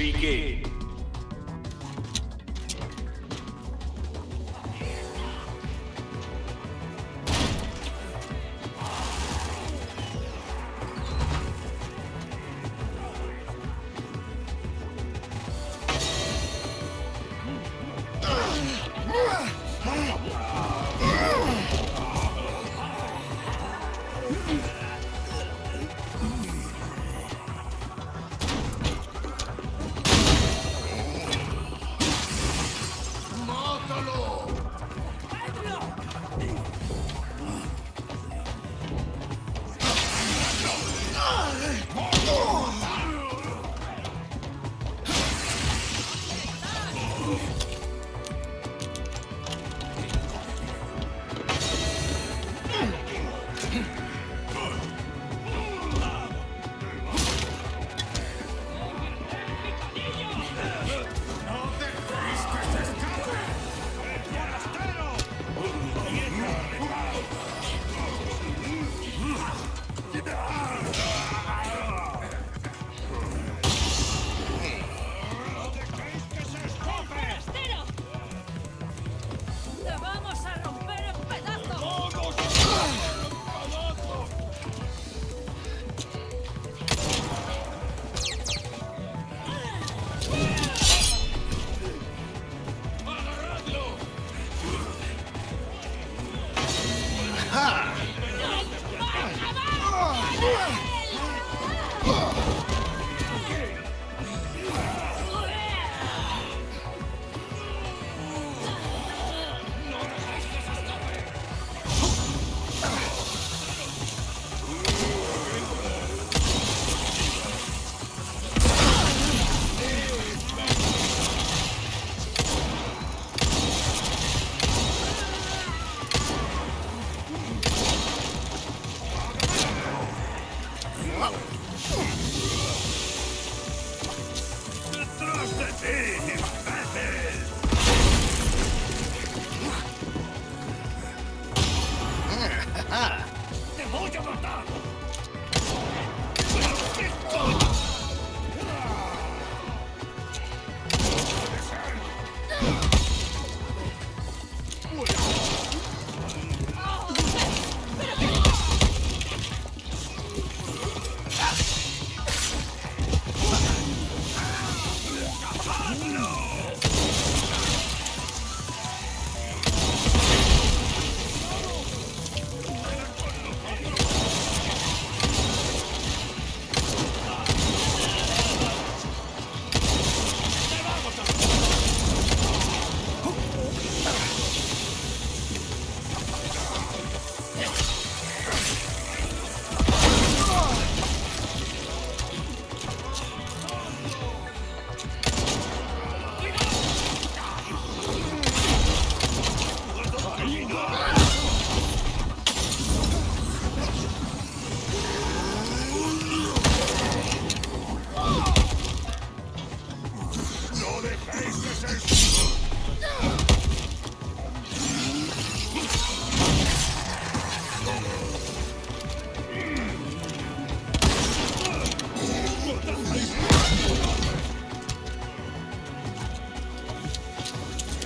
begin. Ah!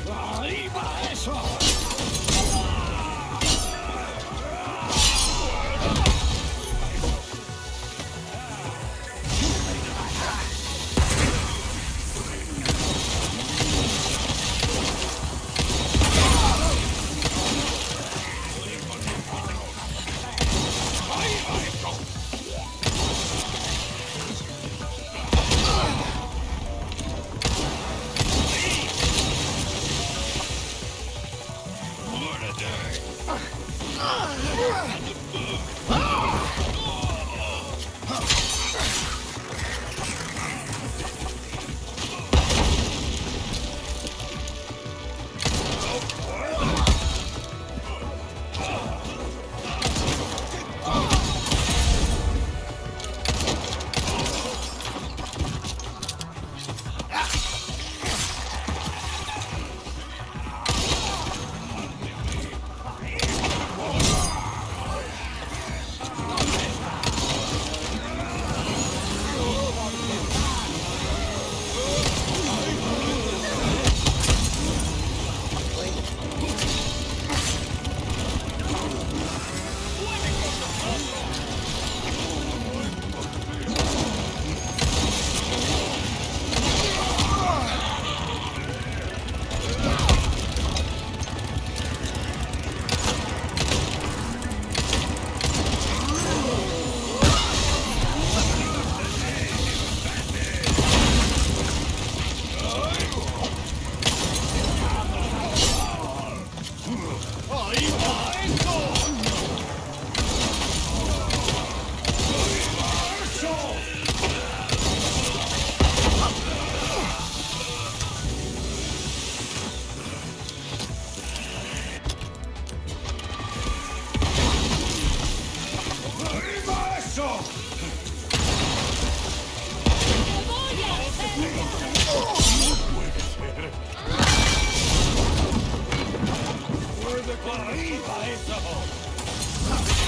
Arriba eso! arriba eso!